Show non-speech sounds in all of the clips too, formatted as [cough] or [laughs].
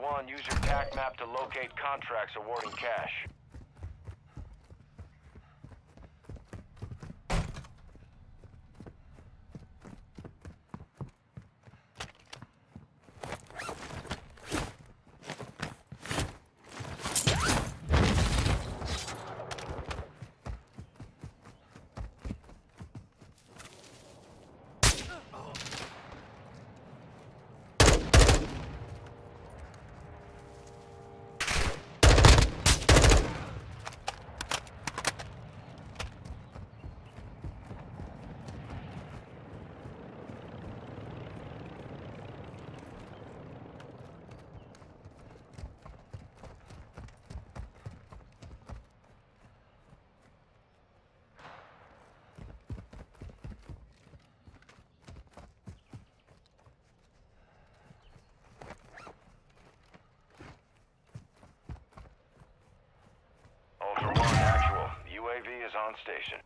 One, use your TAC map to locate contracts awarding cash. Ultra One, actual. UAV is on station.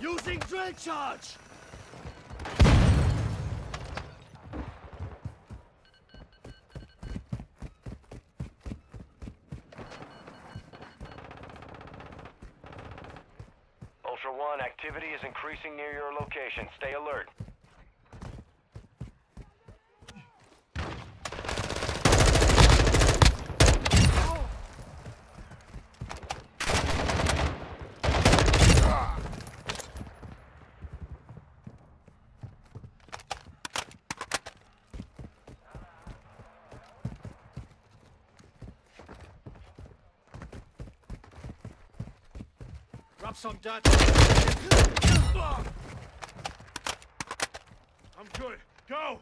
Using drill charge! Ultra One, activity is increasing near your location. Stay alert. Rub some dirt. I'm good. Go!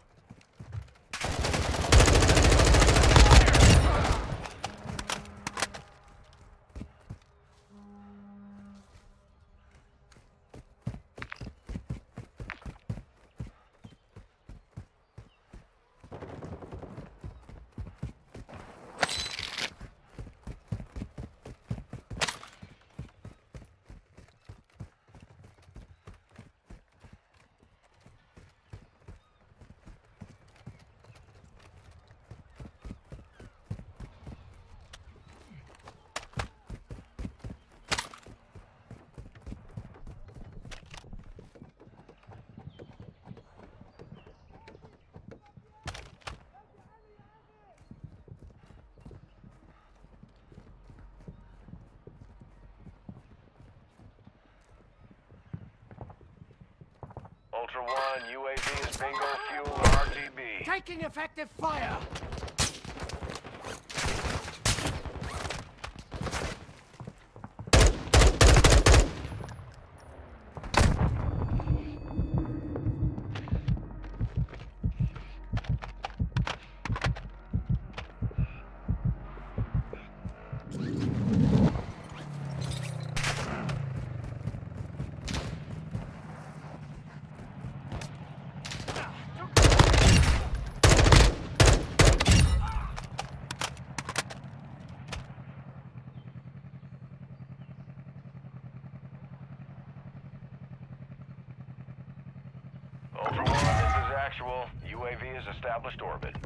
Ultra One, UAV is bingo fuel RTB. Taking effective fire! Ultra One, this is actual. UAV is established orbit.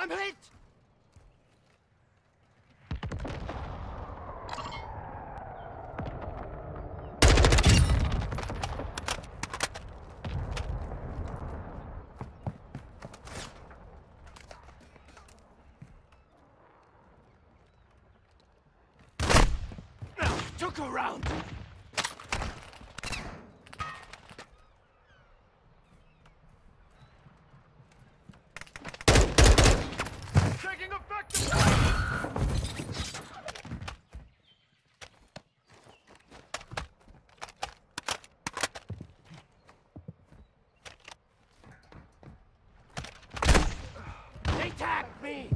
I'm hit! Took a round! Taking effective Attack me!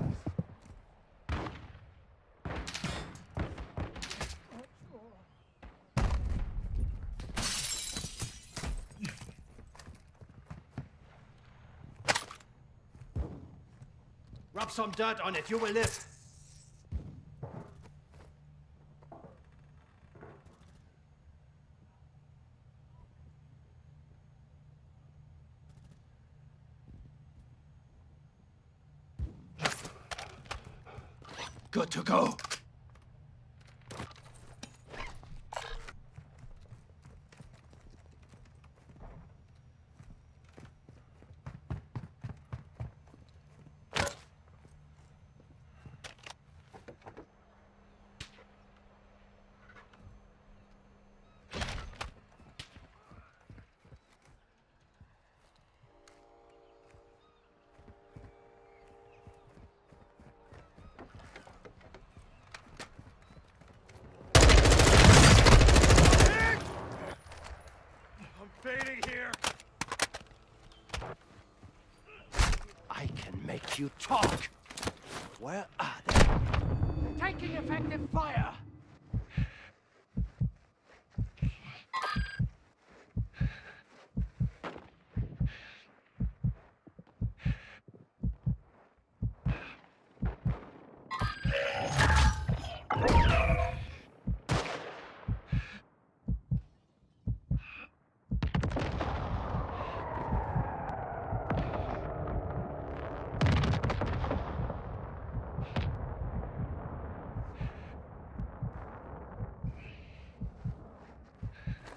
Some dirt on it, you will live. Good to go. I'm fading here. I can make you talk. Where are they? Taking effective fire.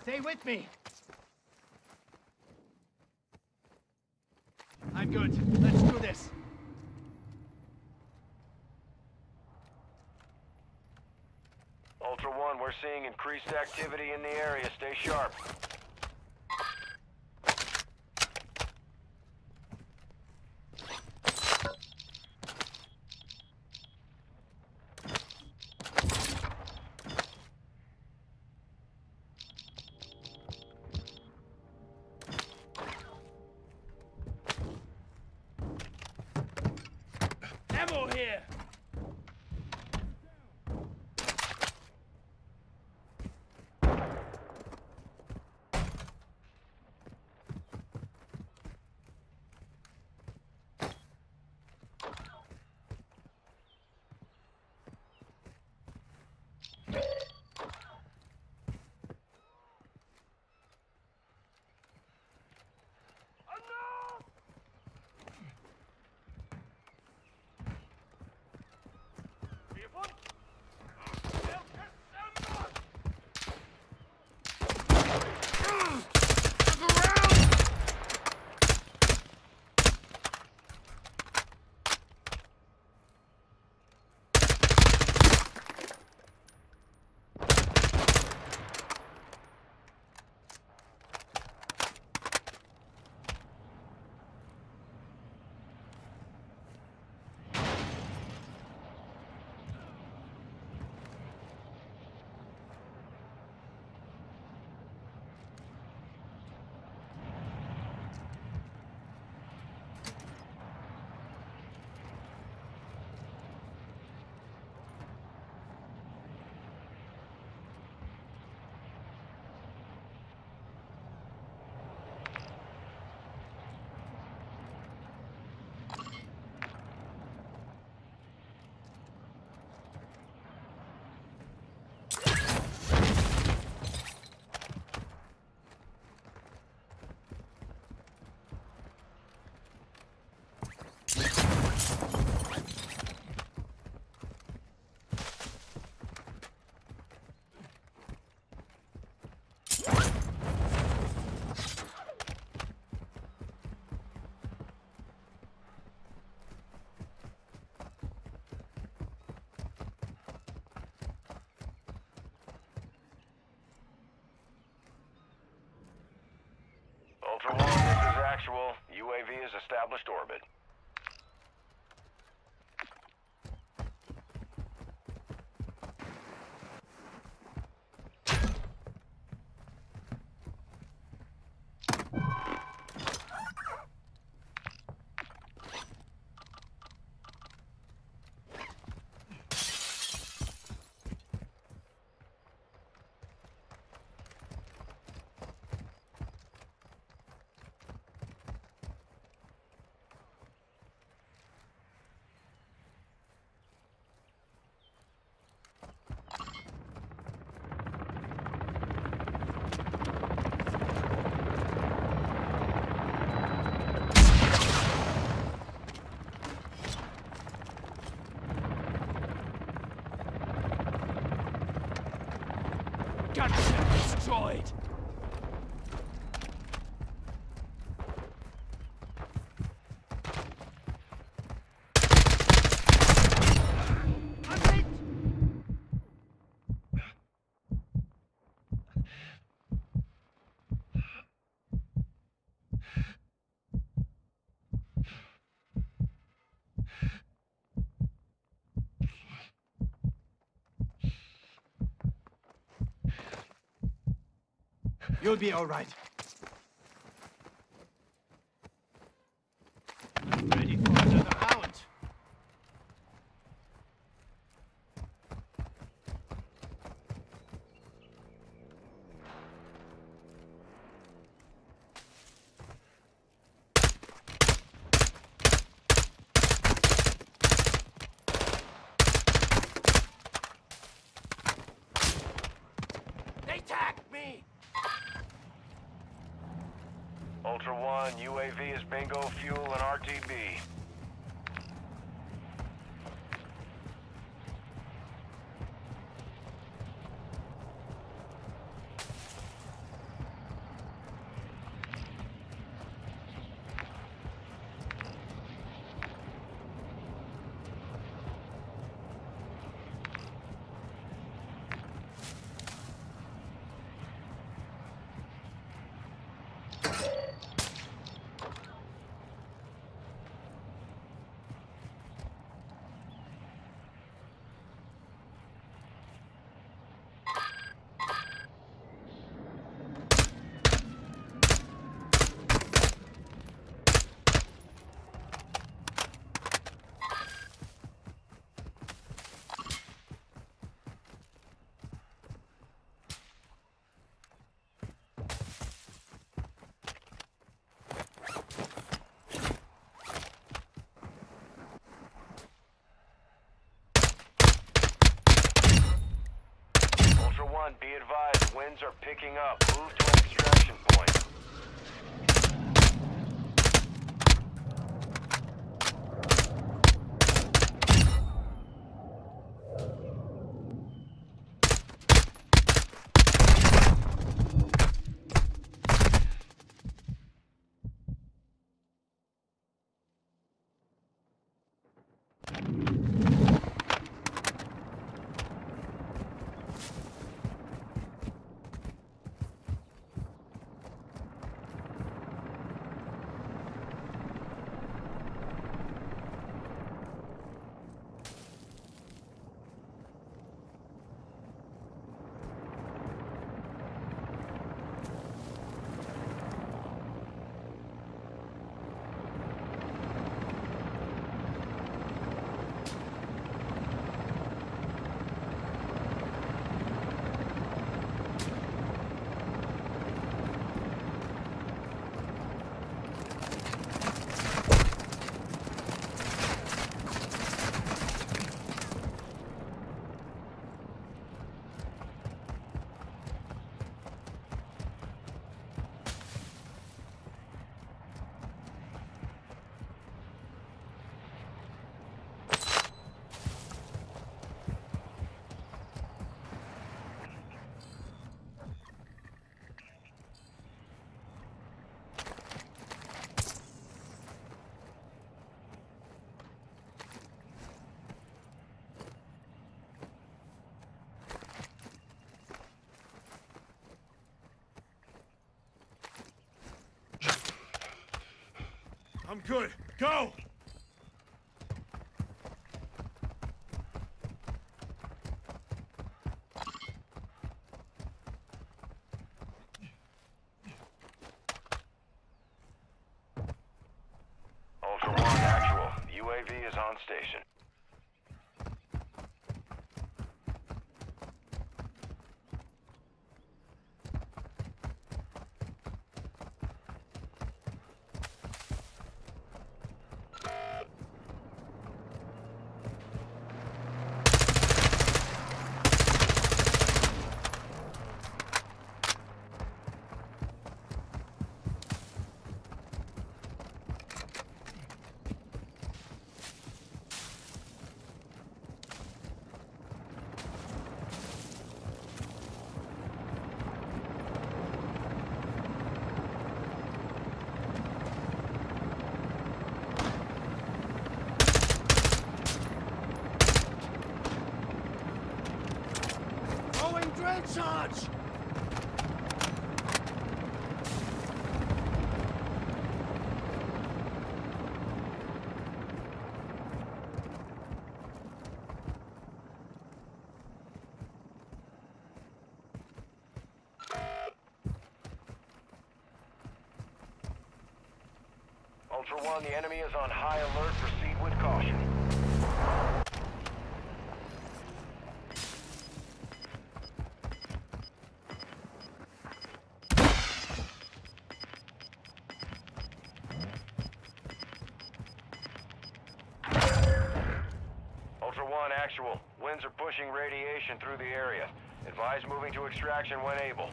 Stay with me. I'm good. Let's do this. Ultra One, we're seeing increased activity in the area. Stay sharp. Here. Is actual. UAV has established orbit. Destroyed! You'll be all right. I'm ready for another round. They tagged me! Ultra One, UAV is bingo fuel and RTB. Ultra Be advised, winds are picking up. Move to extraction point. I'm good. Go! Ultra One, the enemy is on high alert. Proceed with caution. Ultra One, actual. Winds are pushing radiation through the area. Advise moving to extraction when able.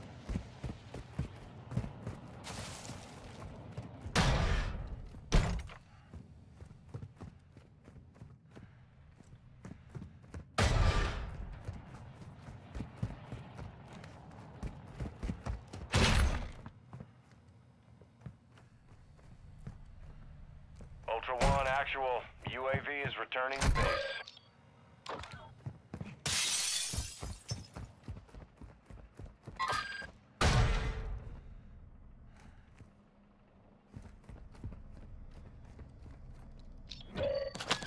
Ultra One, actual. UAV is returning to base.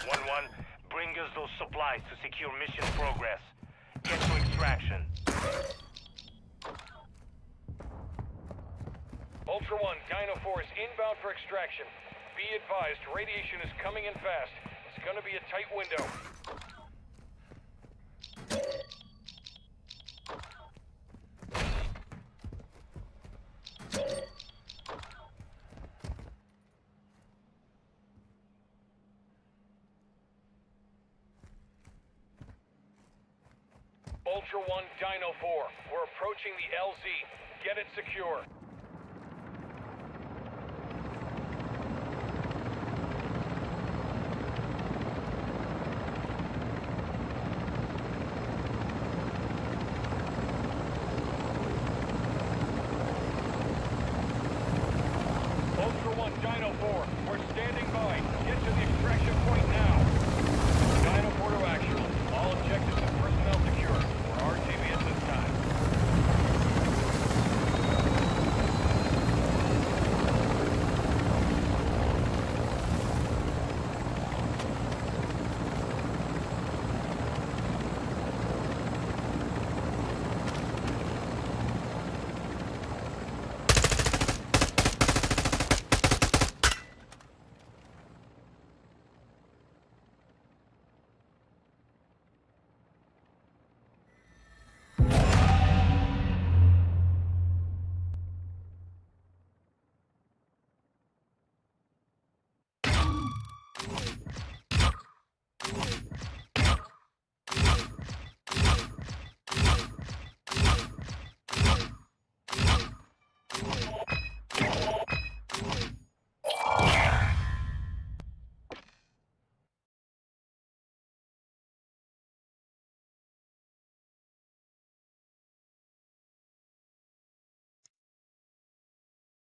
One one, bring us those supplies to secure mission progress. Get to extraction. Ultra One, Dino Force inbound for extraction. Be advised, radiation is coming in fast. It's gonna be a tight window. Ultra One, Dino 4. We're approaching the LZ. Get it secure.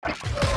you [laughs]